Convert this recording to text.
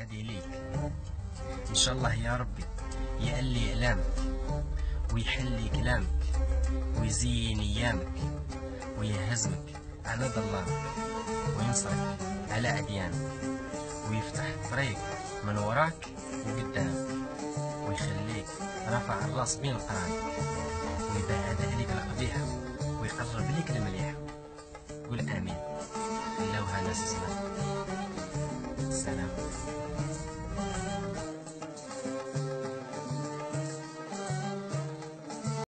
هذه ليك إن شاء الله يا ربي يألي إعلامك ويحلي كلامك ويزين أيامك ويهزمك على ضلامك وينصرك على أديانك ويفتح طريق من وراك وقدامك ويخليك رافع الرأس بين القران ويبعد عليك القبيحة ويقرب لك المليحة قول آمين. خلوها ناس سلام.